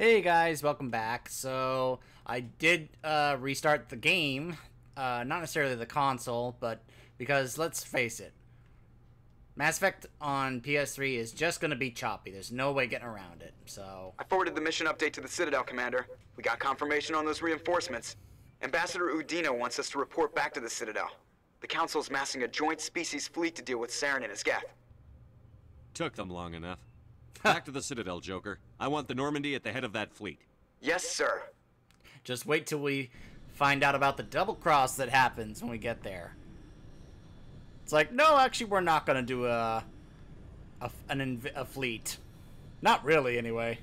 Hey guys, welcome back. So, I did uh, restart the game. Uh, not necessarily the console, but because let's face it, Mass Effect on PS3 is just going to be choppy. There's no way getting around it. So, I forwarded the mission update to the Citadel, Commander. We got confirmation on those reinforcements. Ambassador Udina wants us to report back to the Citadel. The Council's massing a joint species fleet to deal with Saren and his Geth. Took them long enough. Back to the Citadel, Joker. I want the Normandy at the head of that fleet. Yes, sir. just wait till we find out about the double cross that happens when we get there. It's like, no, actually, we're not going to do a, a, an, inv- a fleet. Not really, anyway.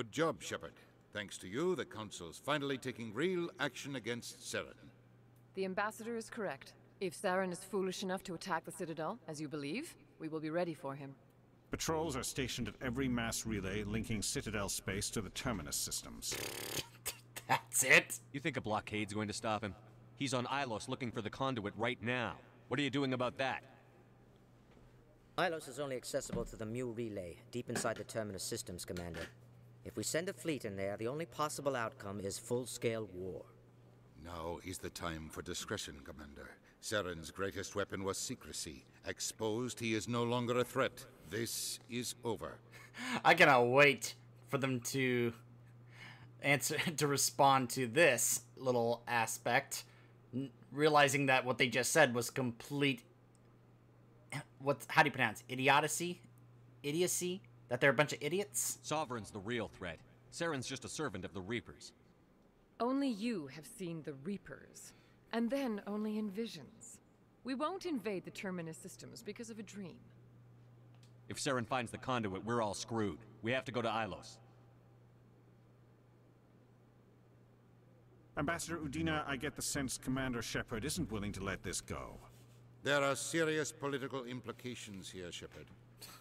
Good job, Shepard. Thanks to you, the Council's finally taking real action against Saren. The Ambassador is correct. If Saren is foolish enough to attack the Citadel, as you believe, we will be ready for him. Patrols are stationed at every mass relay linking Citadel space to the Terminus systems. That's it. You think a blockade's going to stop him? He's on Ilos looking for the conduit right now. What are you doing about that? Ilos is only accessible to the Mu relay, deep inside the Terminus systems, Commander. If we send a fleet in there, the only possible outcome is full-scale war. Now is the time for discretion, Commander. Saren's greatest weapon was secrecy. Exposed, he is no longer a threat. This is over. I cannot wait for them to answer to respond to this little aspect, n- realizing that what they just said was complete. What? How do you pronounce idiocy? Idiocy? That they're a bunch of idiots? Sovereign's the real threat. Saren's just a servant of the Reapers. Only you have seen the Reapers, and then only in visions. We won't invade the Terminus systems because of a dream. If Saren finds the conduit, we're all screwed. We have to go to Ilos. Ambassador Udina, I get the sense Commander Shepard isn't willing to let this go. There are serious political implications here, Shepard.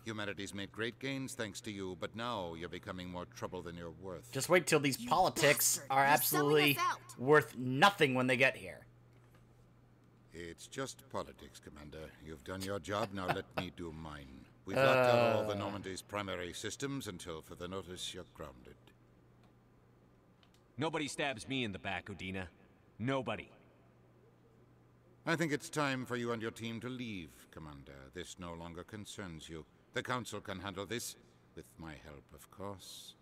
Humanity's made great gains thanks to you, but now you're becoming more trouble than you're worth. Just wait till these politics bastard. are You're absolutely selling us out. worth nothing when they get here. It's just politics, Commander. You've done your job, now let me do mine. We've uh, locked down all the Normandy's primary systems until further notice you're grounded. Nobody stabs me in the back, Udina. Nobody. I think it's time for you and your team to leave, Commander. This no longer concerns you. The Council can handle this, with my help, of course.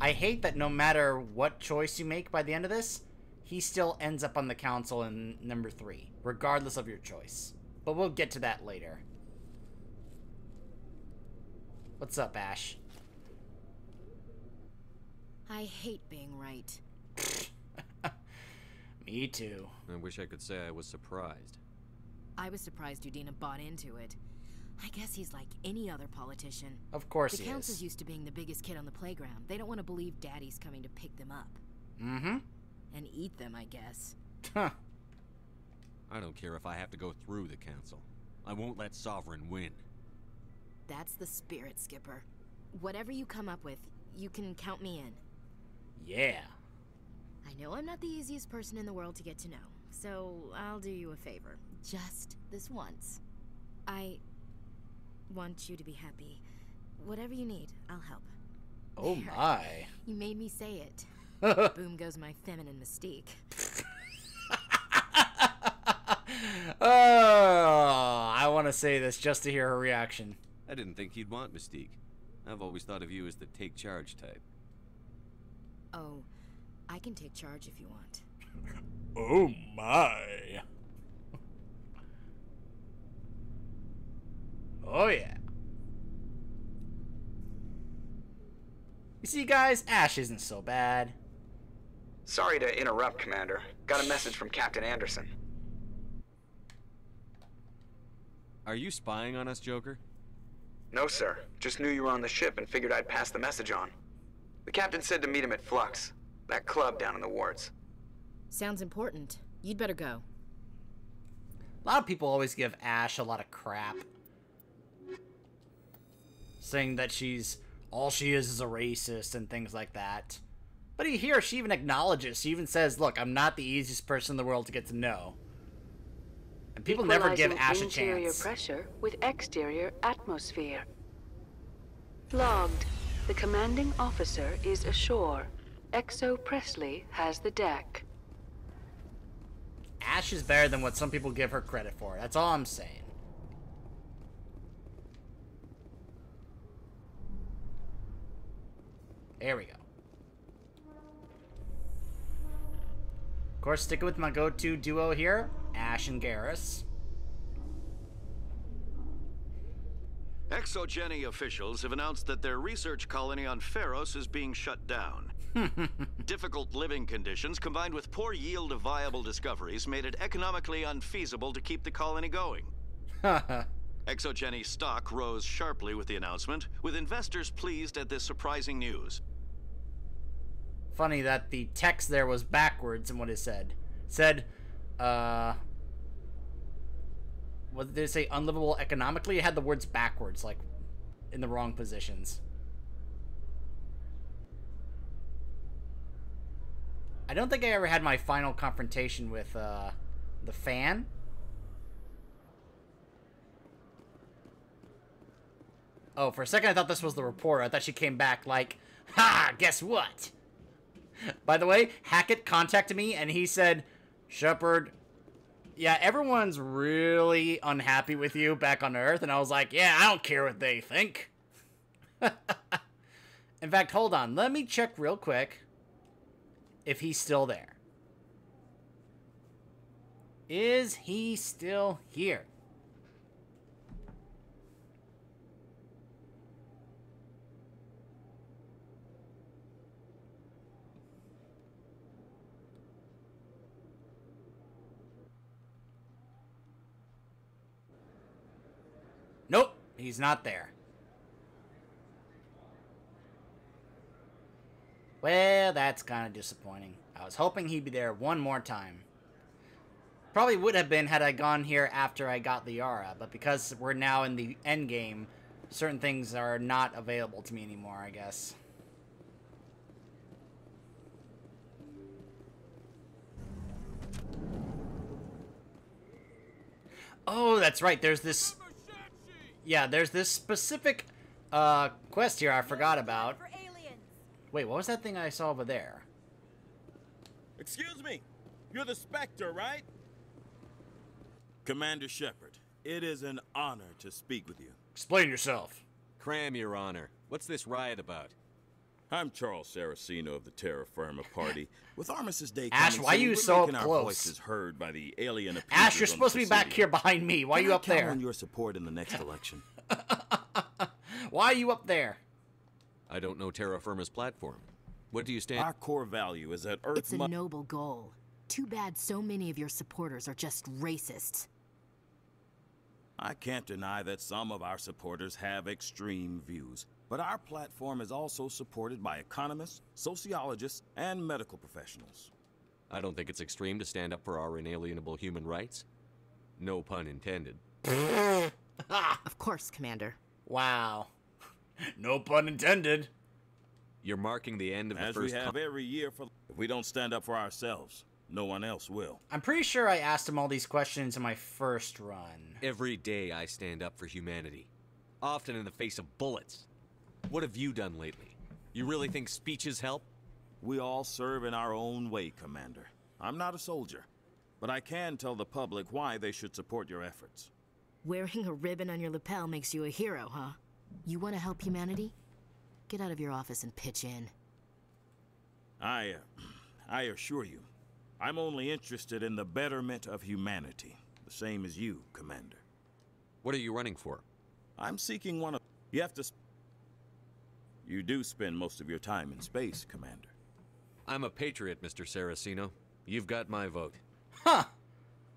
I hate that no matter what choice you make by the end of this, he still ends up on the council in number three, regardless of your choice. But we'll get to that later. What's up, Ash? I hate being right. Me too. I wish I could say I was surprised. I was surprised Udina bought into it. I guess he's like any other politician. Of course The he council's is. used to being the biggest kid on the playground. They don't want to believe Daddy's coming to pick them up. Mm-hmm. And eat them, I guess. Huh. I don't care if I have to go through the Council. I won't let Sovereign win. That's the spirit, Skipper. Whatever you come up with, you can count me in. Yeah. I know I'm not the easiest person in the world to get to know, so I'll do you a favor. Just this once. I want you to be happy. Whatever you need, I'll help. Oh There. my. You made me say it. Boom goes my feminine mystique. oh, I want to say this just to hear her reaction. I didn't think you'd want Mystique. I've always thought of you as the take charge type. Oh, I can take charge if you want. Oh my. Oh yeah. You see, guys, Ash isn't so bad. Sorry to interrupt, Commander. Got a message from Captain Anderson. Are you spying on us, Joker? No, sir. Just knew you were on the ship and figured I'd pass the message on. The captain said to meet him at Flux, that club down in the wards. Sounds important. You'd better go. A lot of people always give Ash a lot of crap. Saying that she's all she is is a racist and things like that. But here she even acknowledges, she even says, look, I'm not the easiest person in the world to get to know. And people never give Ash a interior chance. pressure with exterior atmosphere. Logged. The commanding officer is ashore. XO Pressly has the deck. Ash is better than what some people give her credit for. That's all I'm saying. There we go. Of course, sticking with my go-to duo here, Ash and Garrus. ExoGeni officials have announced that their research colony on Feros is being shut down. Difficult living conditions combined with poor yield of viable discoveries made it economically unfeasible to keep the colony going. ExoGeni stock rose sharply with the announcement, with investors pleased at this surprising news. Funny that the text there was backwards in what it said. It said, uh... What did it say? Unlivable economically? It had the words backwards, like, in the wrong positions. I don't think I ever had my final confrontation with, uh, the fan. Oh, for a second I thought this was the reporter. I thought she came back like, Ha! Guess what? By the way, Hackett contacted me and he said, Shepard, yeah, everyone's really unhappy with you back on Earth. And I was like, yeah, I don't care what they think. In fact, hold on. Let me check real quick if he's still there. Is he still here? Nope, he's not there. Well, that's kind of disappointing. I was hoping he'd be there one more time. Probably would have been had I gone here after I got the Yara, but because we're now in the end game, certain things are not available to me anymore, I guess. Oh, that's right. There's this. Yeah, there's this specific uh, quest here I forgot about. Wait, what was that thing I saw over there? Excuse me. You're the Spectre, right? Commander Shepard, it is an honor to speak with you. Explain yourself. Cram, Your Honor. What's this riot about? I'm Charles Saraceno of the Terra Firma Party. With Armistice Day Ash, coming why soon, you we're so making our voices heard by the alien Ash, you're supposed to be back here behind me. Why are Can you I up count there? on your support in the next election. Why are you up there? I don't know Terra Firma's platform. What do you stand? Our core value is that Earth It's a noble goal. Too bad so many of your supporters are just racists. I can't deny that some of our supporters have extreme views, but our platform is also supported by economists, sociologists, and medical professionals. I don't think it's extreme to stand up for our inalienable human rights. No pun intended. Of course, Commander. Wow. no pun intended. You're marking the end of the As we first. have con- every year for if we don't stand up for ourselves, no one else will. I'm pretty sure I asked him all these questions in my first run. Every day I stand up for humanity, often in the face of bullets. What have you done lately? You really think speeches help? We all serve in our own way, Commander. I'm not a soldier, but I can tell the public why they should support your efforts. Wearing a ribbon on your lapel makes you a hero, huh? You want to help humanity? Get out of your office and pitch in. I, uh, I assure you, I'm only interested in the betterment of humanity, the same as you, Commander. What are you running for? I'm seeking one of. You have to. Sp- You do spend most of your time in space, Commander. I'm a patriot, Mr. Saraceno. You've got my vote. Huh.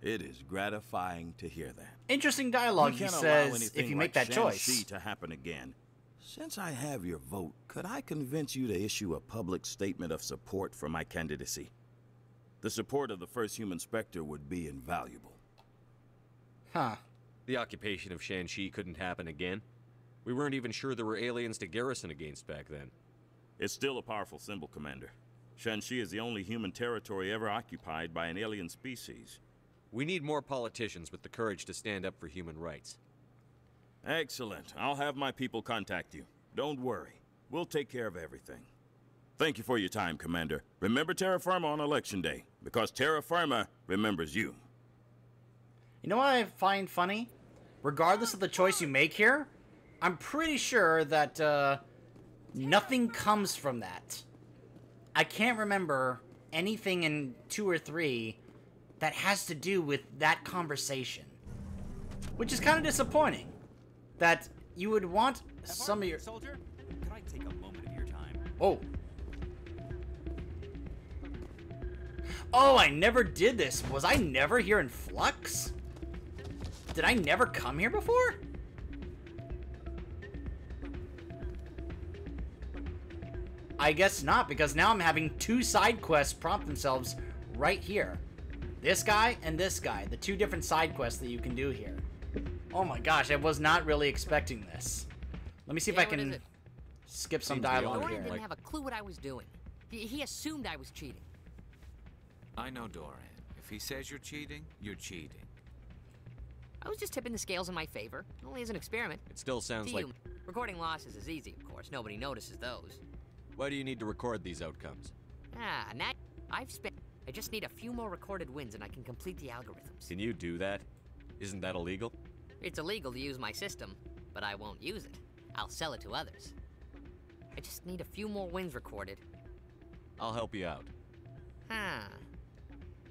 It is gratifying to hear that. Interesting dialogue, We he says, if you like make that choice. Shanxi to happen again. Since I have your vote, could I convince you to issue a public statement of support for my candidacy? The support of the first human Spectre would be invaluable. Huh. The occupation of Shanxi couldn't happen again. We weren't even sure there were aliens to garrison against back then. It's still a powerful symbol, Commander. Shanxi is the only human territory ever occupied by an alien species. We need more politicians with the courage to stand up for human rights. Excellent. I'll have my people contact you. Don't worry. We'll take care of everything. Thank you for your time, Commander. Remember Terra Firma on Election Day, because Terra Firma remembers you. You know what I find funny? Regardless of the choice you make here, I'm pretty sure that uh, nothing comes from that. I can't remember anything in two or three that has to do with that conversation. Which is kind of disappointing. That you would want some of your. Soldier, could I take a moment of your time? Oh. Oh, I never did this. Was I never here in Flux? Did I never come here before? I guess not, because now I'm having two side quests prompt themselves right here. This guy and this guy, the two different side quests that you can do here. Oh my gosh, I was not really expecting this. Let me see if I can skip some Seems dialogue Doran here. didn't have a clue what I was doing. He, he assumed I was cheating. I know Doran. If he says you're cheating, you're cheating. I was just tipping the scales in my favor. Only as an experiment. It still sounds To like. you, recording losses is easy, of course. Nobody notices those. Why do you need to record these outcomes? Ah, now I've spent. I just need a few more recorded wins and I can complete the algorithms. Can you do that? Isn't that illegal? It's illegal to use my system, but I won't use it. I'll sell it to others. I just need a few more wins recorded. I'll help you out. Huh.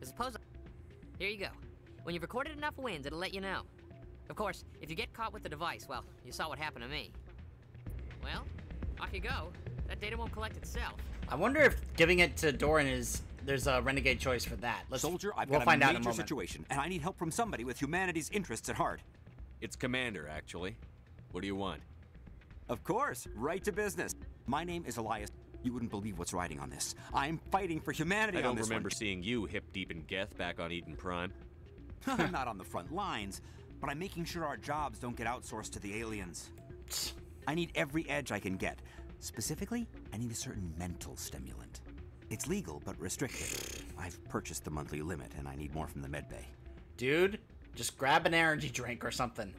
I suppose. Here you go. When you've recorded enough wins, it'll let you know. Of course, if you get caught with the device, well, you saw what happened to me. Well, off you go. That data won't collect itself. I wonder if giving it to Doran is there's a renegade choice for that. Let's, Soldier, I've we'll got find a out major in a moment. situation, and I need help from somebody with humanity's interests at heart. It's Commander, actually. What do you want? Of course, right to business. My name is Elias. You wouldn't believe what's riding on this. I'm fighting for humanity I don't this remember one. seeing you hip deep in Geth back on Eden Prime. I'm not on the front lines, but I'm making sure our jobs don't get outsourced to the aliens. I need every edge I can get. Specifically, I need a certain mental stimulant. It's legal, but restricted. I've purchased the monthly limit, and I need more from the medbay. Dude, just grab an energy drink or something.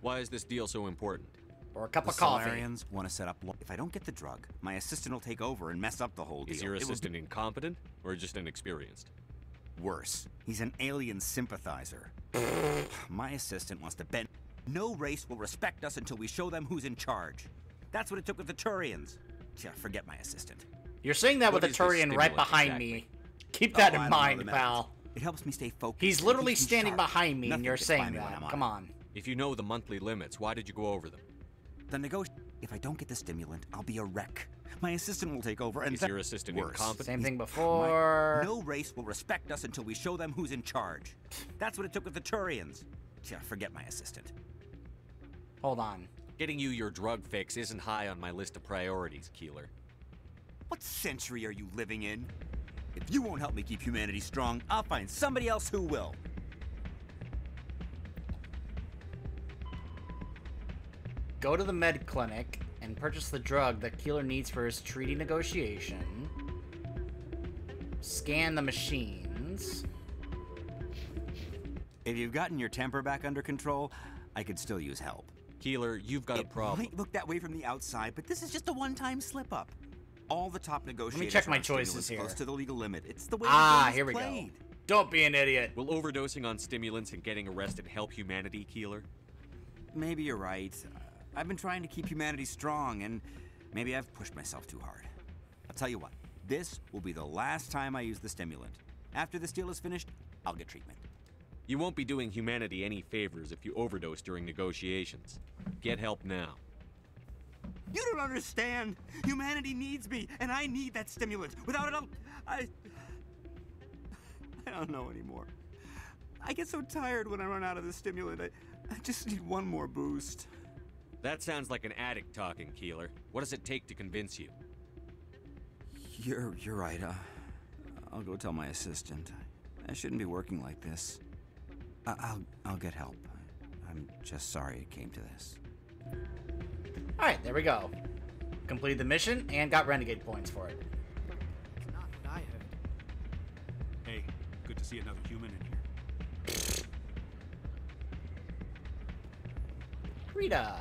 Why is this deal so important? Or a cup the of coffee. Salarians want to set up. lo- If I don't get the drug, my assistant will take over and mess up the whole deal. Is your It will assistant incompetent or just inexperienced? worse. He's an alien sympathizer. my assistant wants to bend. No race will respect us until we show them who's in charge. That's what it took with the Turians. Yeah, forget my assistant. You're saying that What with a Turian right behind exactly? me. Keep that Oh, in mind, the pal. It helps me stay focused. He's literally keeps standing sharp. behind me and you're saying by me when that. On Come on. If you know the monthly limits, why did you go over them? The negoti- If I don't get the stimulant, I'll be a wreck. My assistant will take over, and Is your assistant worse. incompetent? Same He's- thing My- before. no race will respect us until we show them who's in charge. That's what it took with the Turians. Yeah, forget my assistant. Hold on. Getting you your drug fix isn't high on my list of priorities, Keeler. What century are you living in? If you won't help me keep humanity strong, I'll find somebody else who will. Go to the med clinic and purchase the drug that Keeler needs for his treaty negotiation. Scan the machines. If you've gotten your temper back under control, I could still use help. Keeler, you've got a problem. It problem. might look that way from the outside, but this is just a one-time slip-up. All the top negotiators check are my choices here. close to the legal limit. It's the way Ah, the here we played. go. Don't be an idiot. Will overdosing on stimulants and getting arrested help humanity, Keeler? Maybe you're right. I've been trying to keep humanity strong, and maybe I've pushed myself too hard. I'll tell you what, this will be the last time I use the stimulant. After this deal is finished, I'll get treatment. You won't be doing humanity any favors if you overdose during negotiations. Get help now. You don't understand. Humanity needs me, and I need that stimulant. Without it, I'll. I. I don't know anymore. I get so tired when I run out of the stimulant. I, I just need one more boost. That sounds like an addict talking, Keeler. What does it take to convince you? You're you're right. Uh, I'll go tell my assistant. I shouldn't be working like this. I, I'll I'll get help. I'm just sorry it came to this. Alright, there we go. Completed the mission and got renegade points for it. Not what I heard. Hey, good to see another human in here. Rita.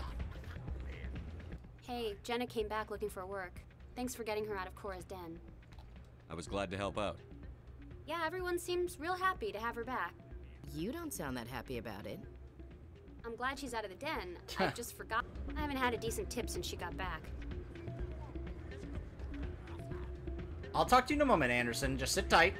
Hey, Jenna came back looking for work. Thanks for getting her out of Chora's den. I was glad to help out. Yeah, everyone seems real happy to have her back. You don't sound that happy about it. I'm glad she's out of the den. I just forgot. I haven't had a decent tip since she got back. I'll talk to you in a moment, Anderson. Just sit tight.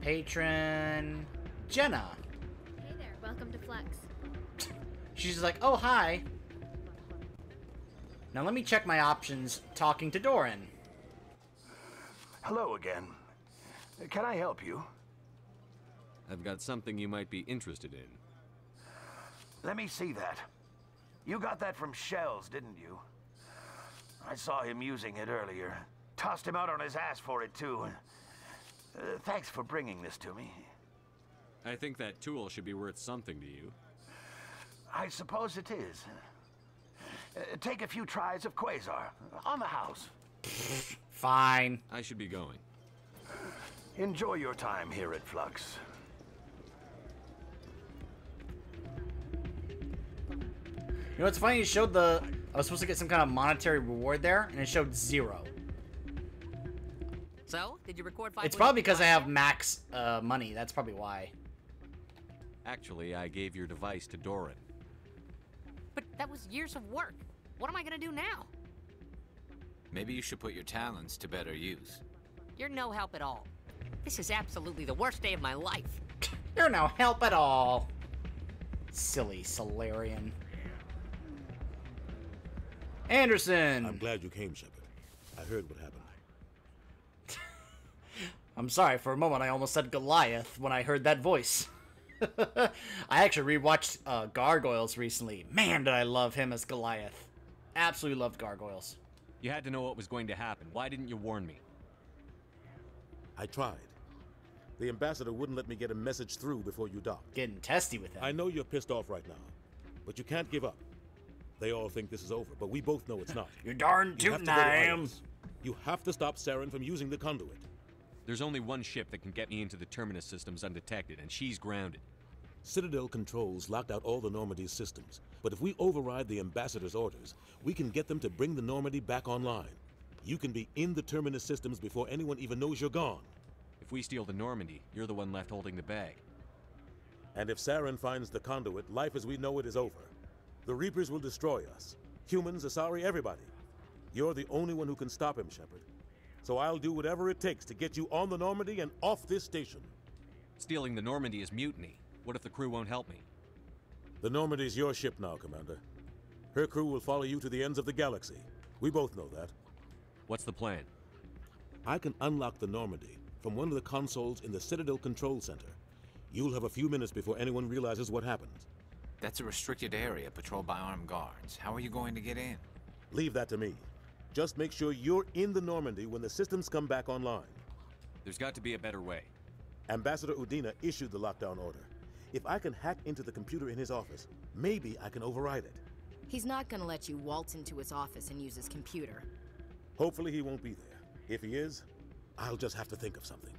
Patron Jenna. Hey there, welcome to Flux. She's like, oh, hi. Now let me check my options talking to Doran. Hello again. Can I help you? I've got something you might be interested in. Let me see that. You got that from Shells, didn't you? I saw him using it earlier. Tossed him out on his ass for it, too. Uh, thanks for bringing this to me. I think that tool should be worth something to you. I suppose it is. Uh, take a few tries of Quasar. On the house. Fine. I should be going. Enjoy your time here at Flux. You know what's funny? It showed the... I was supposed to get some kind of monetary reward there, and it showed zero. So, did you record five? It's probably because I have max uh, money. That's probably why. Actually, I gave your device to Doran. But that was years of work. What am I gonna do now? Maybe you should put your talents to better use. You're no help at all. This is absolutely the worst day of my life. You're no help at all. Silly Salarian. Anderson! I'm glad you came, Shepard. I heard what happened. I'm sorry, for a moment I almost said Goliath when I heard that voice. I actually rewatched uh, Gargoyles recently. Man, did I love him as Goliath. Absolutely loved Gargoyles. You had to know what was going to happen. Why didn't you warn me? I tried. The ambassador wouldn't let me get a message through before you docked. Getting testy with him. I know you're pissed off right now, but you can't give up. They all think this is over, but we both know it's not. You're darn You have tootin' to I am. You have to stop Saren from using the conduit. There's only one ship that can get me into the Terminus systems undetected, and she's grounded. Citadel controls locked out all the Normandy's systems, but if we override the ambassador's orders, we can get them to bring the Normandy back online. You can be in the Terminus systems before anyone even knows you're gone. If we steal the Normandy, you're the one left holding the bag. And if Saren finds the conduit, life as we know it is over. The Reapers will destroy us. Humans, Asari, everybody. You're the only one who can stop him, Shepard. So I'll do whatever it takes to get you on the Normandy and off this station. Stealing the Normandy is mutiny. What if the crew won't help me? The Normandy's your ship now, Commander. Her crew will follow you to the ends of the galaxy. We both know that. What's the plan? I can unlock the Normandy from one of the consoles in the Citadel Control Center. You'll have a few minutes before anyone realizes what happened. That's a restricted area patrolled by armed guards. How are you going to get in? Leave that to me. Just make sure you're in the Normandy when the systems come back online. There's got to be a better way. Ambassador Udina issued the lockdown order. If I can hack into the computer in his office, maybe I can override it. He's not gonna let you waltz into his office and use his computer. Hopefully he won't be there. If he is, I'll just have to think of something.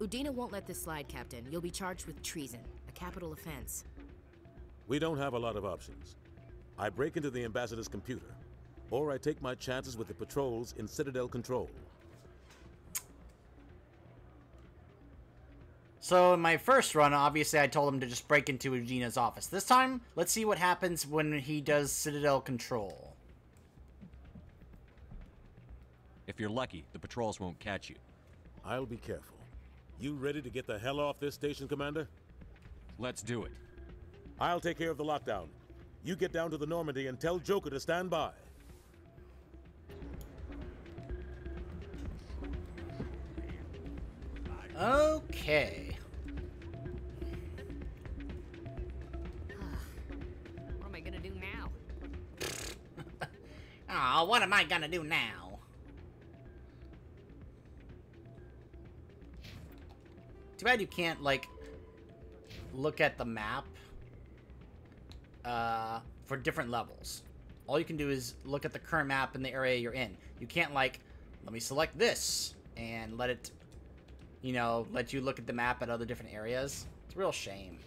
Udina won't let this slide, Captain. You'll be charged with treason, a capital offense. We don't have a lot of options. I break into the ambassador's computer, or I take my chances with the patrols in Citadel Control. So in my first run, obviously I told him to just break into Udina's office. This time, let's see what happens when he does Citadel Control. If you're lucky, the patrols won't catch you. I'll be careful. You ready to get the hell off this station, Commander? Let's do it. I'll take care of the lockdown. You get down to the Normandy and tell Joker to stand by. Okay. Oh, what am I gonna do now? Too bad you can't, like, look at the map uh, for different levels. All you can do is look at the current map in the area you're in. You can't, like, let me select this and let it, you know, let you look at the map at other different areas. It's a real shame.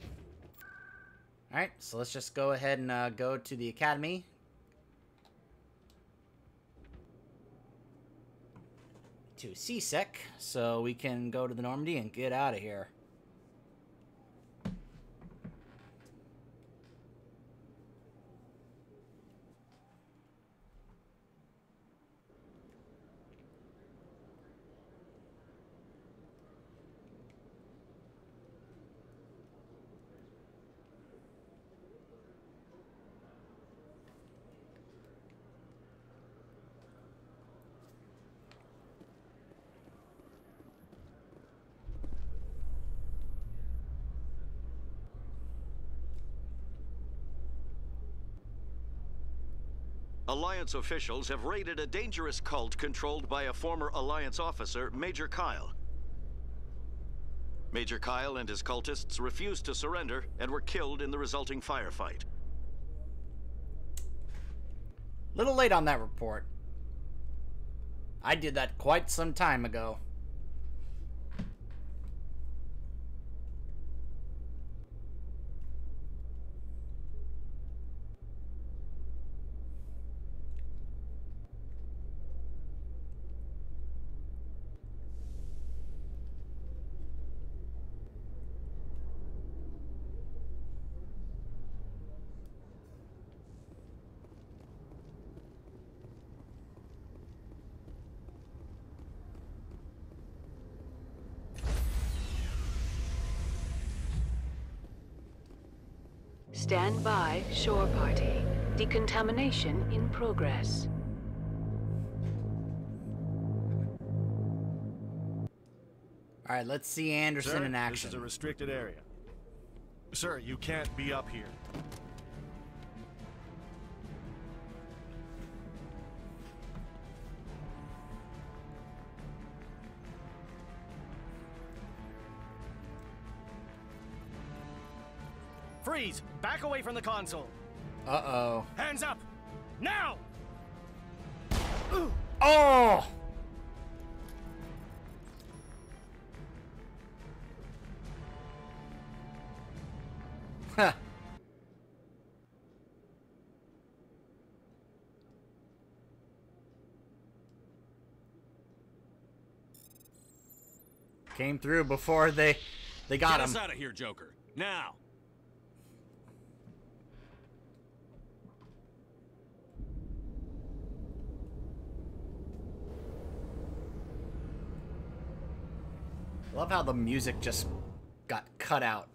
Alright, so let's just go ahead and uh, go to the academy. To C-Sec, so we can go to the Normandy and get out of here. Alliance officials have raided a dangerous cult controlled by a former Alliance officer, Major Kyle. Major Kyle and his cultists refused to surrender and were killed in the resulting firefight. Little late on that report. I did that quite some time ago. Stand by, shore party. Decontamination in progress. All right, let's see Anderson Sir, in action. This is a restricted area. Sir, you can't be up here. Freeze! Back away from the console! Uh-oh. Hands up! Now! Oh! Huh. Came through before they they got Get him. us out of here, Joker. Now. Love how the music just got cut out.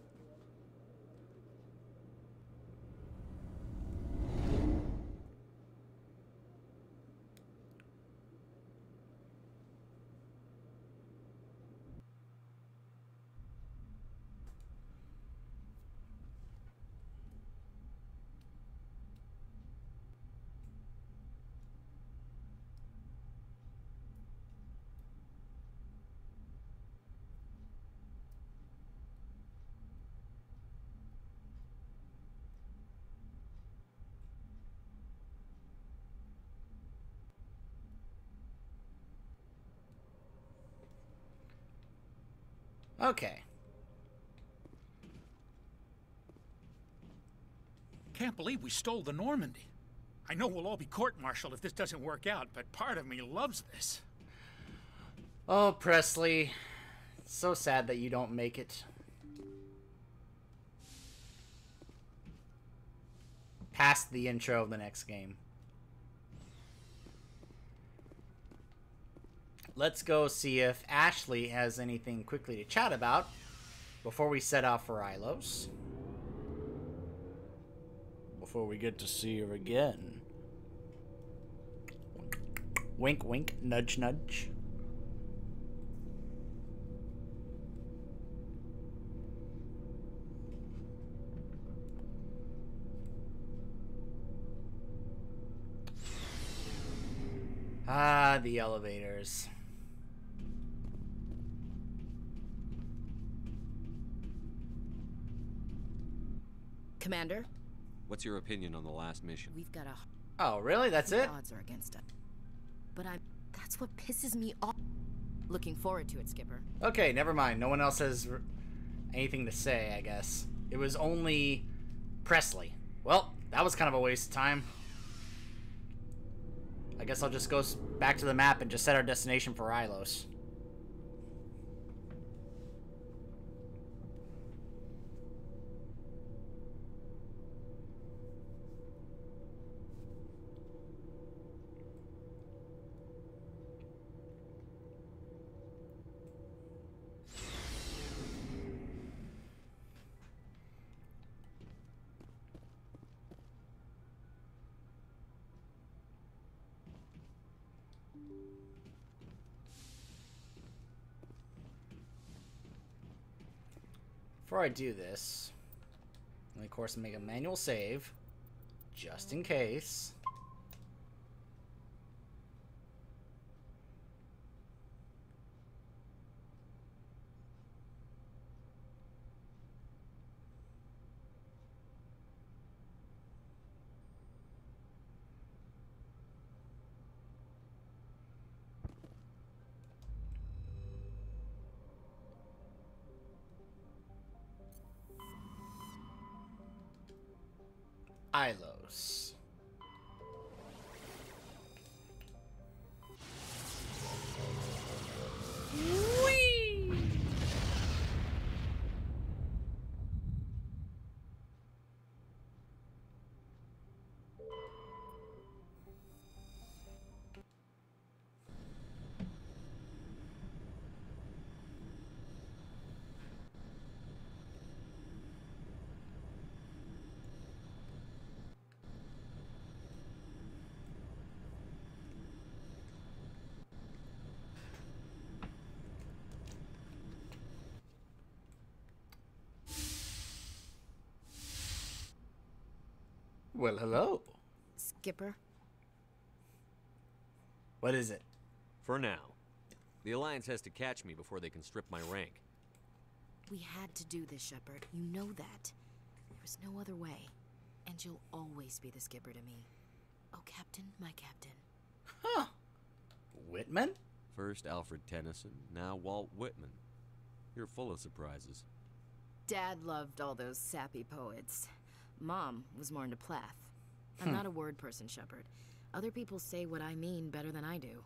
Okay. Can't believe we stole the Normandy. I know we'll all be court-martialed if this doesn't work out, but part of me loves this. Oh, Pressly. It's so sad that you don't make it. Past the intro of the next game. Let's go see if Ashley has anything quickly to chat about before we set off for Ilos. before we get to see her again. Wink, wink, nudge, nudge. Ah, the elevators. Commander, What's your opinion on the last mission? we've got a Oh, really? That's the it? odds are against us. But I'm that's what pisses me off. Looking forward to it, Skipper. Okay, never mind. No one else has r- anything to say, I guess. It was only Pressly. Well, that was kind of a waste of time. I guess I'll just go back to the map and just set our destination for Ilos. Before I do this, let me, of course, make a manual save, just in case. Well, hello. Skipper, What is it? For now. The Alliance has to catch me before they can strip my rank. we had to do this, Shepard. You know that. There was no other way. And you'll always be the skipper to me. Oh, Captain, my captain. Huh. Whitman? First Alfred Tennyson, now Walt Whitman. You're full of surprises. Dad loved all those sappy poets. Mom was more into Plath. I'm Hmm. not a word person, Shepard. Other people say what I mean better than I do.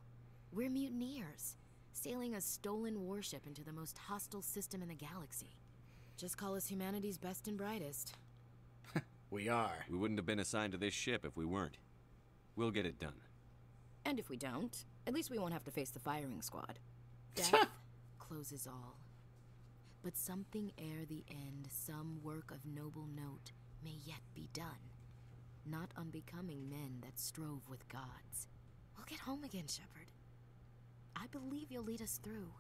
We're mutineers, sailing a stolen warship into the most hostile system in the galaxy. Just call us humanity's best and brightest. We are. We wouldn't have been assigned to this ship if we weren't. We'll get it done. And if we don't, at least we won't have to face the firing squad. Death closes all. But something ere the end, some work of noble note, may yet be done. Not unbecoming men that strove with gods. We'll get home again, Shepard. I believe you'll lead us through.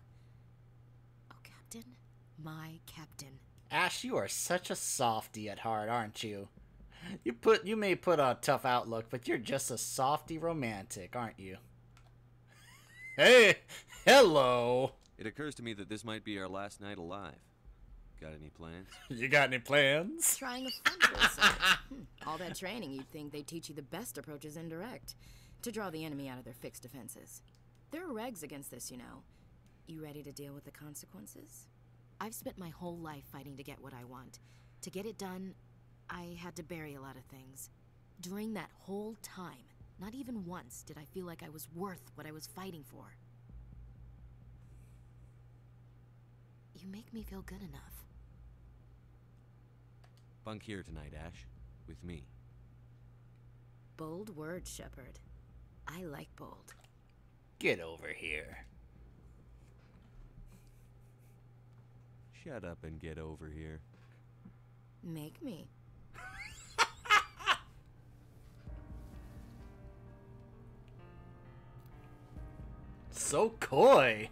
Oh, Captain, my captain. Ash, you are such a softy at heart, aren't you? You put you may put a tough outlook, but you're just a softy romantic, aren't you? Hey, hello. It occurs to me that this might be our last night alive. Got any plans? You got any plans? Trying a fundraiser. All that training, you'd think they'd teach you the best approaches indirect to draw the enemy out of their fixed defenses. There are regs against this, you know. You ready to deal with the consequences? I've spent my whole life fighting to get what I want. To get it done, I had to bury a lot of things. During that whole time, not even once did I feel like I was worth what I was fighting for. You make me feel good enough. Bunk here tonight, Ash. With me. Bold word, Shepard. I like bold. Get over here. Shut up and get over here. Make me. so coy.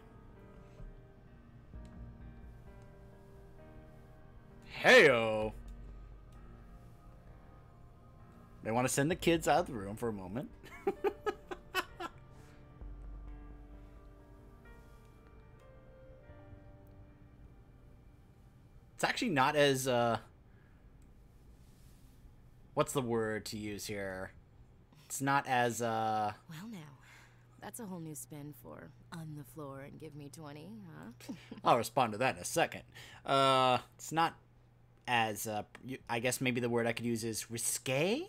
Heyo. They want to send the kids out of the room for a moment. it's actually not as uh what's the word to use here? It's not as uh Well, now, that's a whole new spin for on the floor and give me 20, huh? I'll respond to that in a second. Uh, it's not as uh, I guess maybe the word I could use is risque,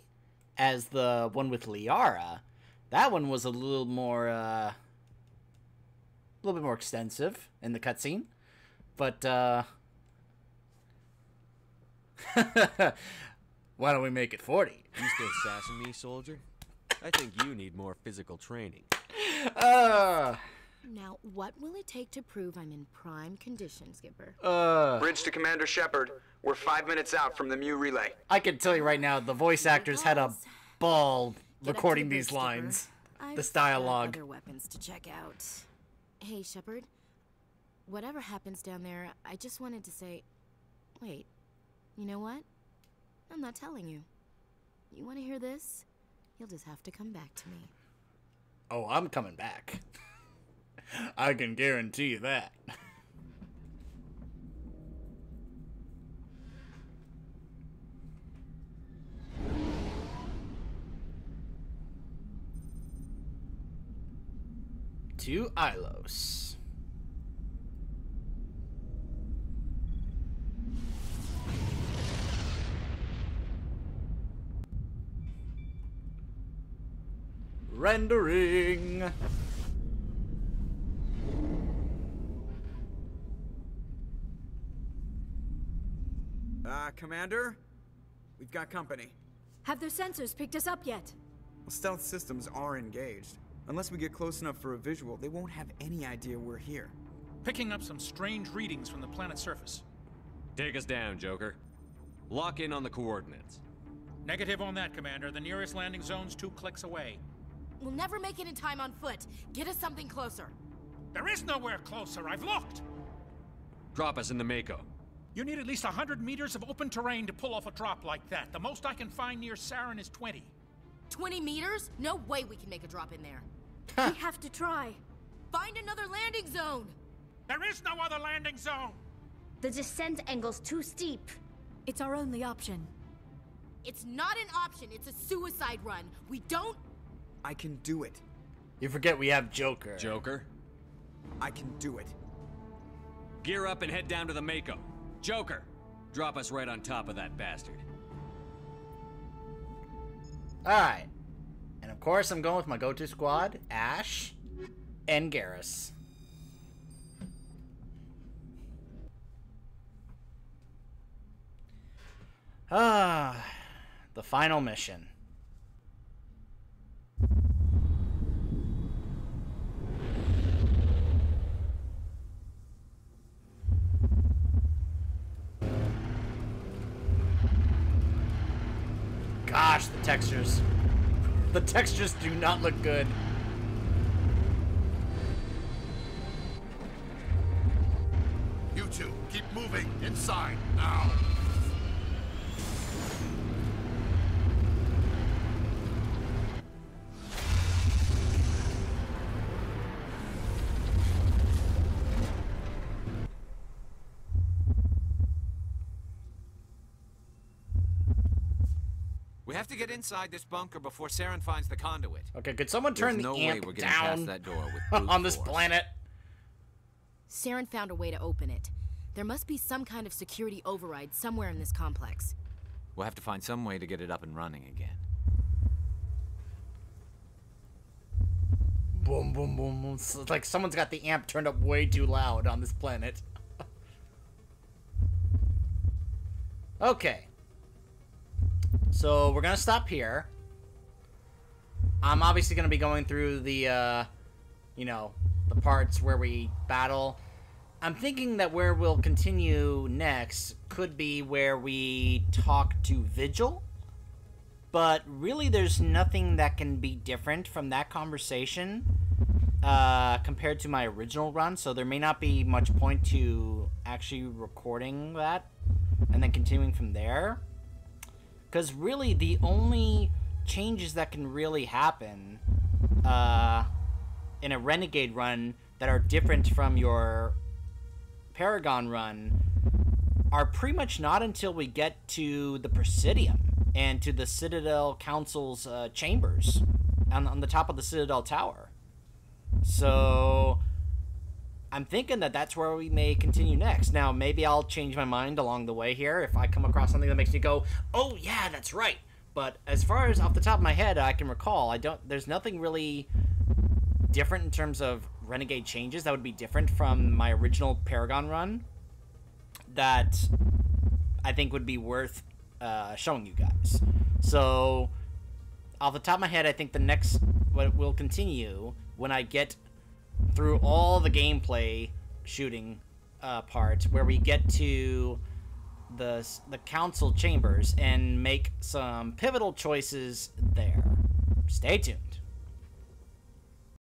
as the one with Liara. That one was a little more, uh, a little bit more extensive in the cutscene, but uh, why don't we make it forty? You still sassing me, soldier? I think you need more physical training. Uh, Now, what will it take to prove I'm in prime condition, Skipper? uh, Bridge to Commander Shepard. We're five minutes out from the Mu relay. I can tell you right now, the voice actors had a ball Get recording the these bridge, Skipper. lines, I've this got dialogue. Other weapons to check out. Hey, Shepard. Whatever happens down there, I just wanted to say. Wait, you know what? I'm not telling you. You want to hear this? You'll just have to come back to me. Oh, I'm coming back. I can guarantee that. To Ilos. Rendering. Uh, Commander? We've got company. Have their sensors picked us up yet? Well, stealth systems are engaged. Unless we get close enough for a visual, they won't have any idea we're here. Picking up some strange readings from the planet's surface. Take us down, Joker. Lock in on the coordinates. Negative on that, Commander. The nearest landing zone's two clicks away. We'll never make it in time on foot. Get us something closer. There is nowhere closer. I've looked. Drop us in the Mako. You need at least 100 meters of open terrain to pull off a drop like that. The most I can find near Saren is 20. 20 meters? No way we can make a drop in there. we have to try. Find another landing zone! There is no other landing zone! The descent angle's too steep. It's our only option. It's not an option, it's a suicide run. We don't. I can do it. You forget we have Joker. Joker? I can do it. Gear up and head down to the Mako. Joker, drop us right on top of that bastard. Alright. And of course, I'm going with my go to squad Ash and Garrus. Ah, the final mission. Gosh, the textures. The textures do not look good. You two, keep moving. Inside, now. We have to get inside this bunker before Saren finds the conduit. Okay, could someone turn There's the no way amp we're getting down past that door with on this force. planet? Saren found a way to open it. There must be some kind of security override somewhere in this complex. We'll have to find some way to get it up and running again. Boom, boom, boom, boom. It's like someone's got the amp turned up way too loud on this planet. okay. So we're gonna stop here. I'm obviously gonna be going through the, uh, you know, the parts where we battle. I'm thinking that where we'll continue next could be where we talk to Vigil. But really, there's nothing that can be different from that conversation. uh, compared to my original run, so there may not be much point to actually recording that and then continuing from there. Because really, the only changes that can really happen uh, in a Renegade run that are different from your Paragon run are pretty much not until we get to the Presidium and to the Citadel Council's uh, chambers on, on the top of the Citadel Tower. So I'm thinking that that's where we may continue next. Now, maybe I'll change my mind along the way here if I come across something that makes me go, "Oh yeah, that's right." But as far as off the top of my head, I can recall, I don't. There's nothing really different in terms of Renegade changes that would be different from my original Paragon run. That I think would be worth uh, showing you guys. So, off the top of my head, I think the next what will continue when I get through all the gameplay shooting uh, part, where we get to the the council chambers and make some pivotal choices there. Stay tuned.